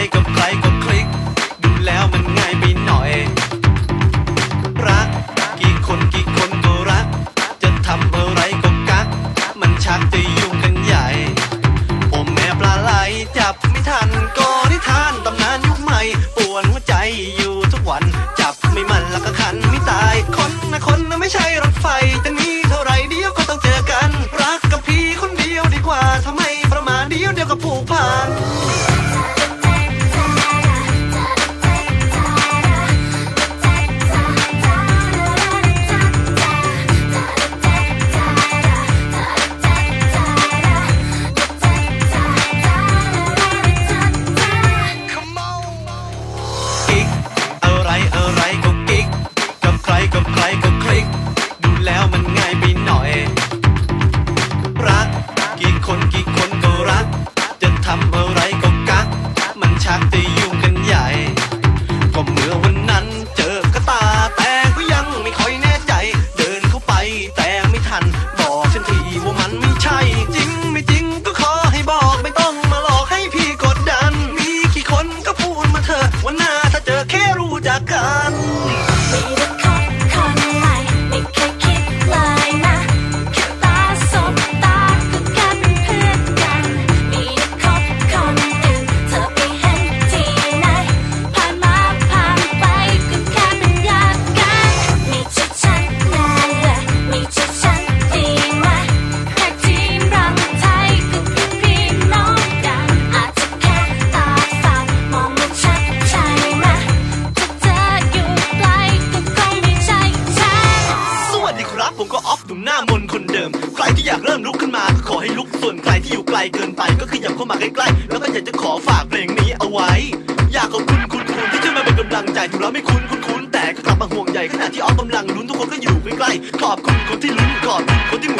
คลิก ดูแล้วมันง่ายไปหน่อย รัก กี่คนกี่คนก็รัก จะทำอะไรก็กัก มันชักจะยุ่งกันใหญ่โอแม่ปลาไหลจับไม่ทันก็นิทานตำนานยุคใหม่ปวนหัวใจอยู่ทุกวัน จับไม่มันแล้วก็ขันไม่ตาย คนนะคนนะไม่ใช่รถไฟจะ ก็พูด เกินไปก็ขยับเข้ามาใกล้ๆ แล้วก็อยากจะขอฝากเพลงนี้เอาไว้ อยากขอบคุณคุณคุณที่ช่วยมาเป็นกำลังใจถึงเราไม่คุ้นคุ้นคุ้นแต่ก็กลับมาห่วงใยขณะที่ออฟกำลังลุ้นทุกคนก็อยู่ใกล้ๆ ขอบคุณคนที่ลุ้นขอบคุณคนที่หมุน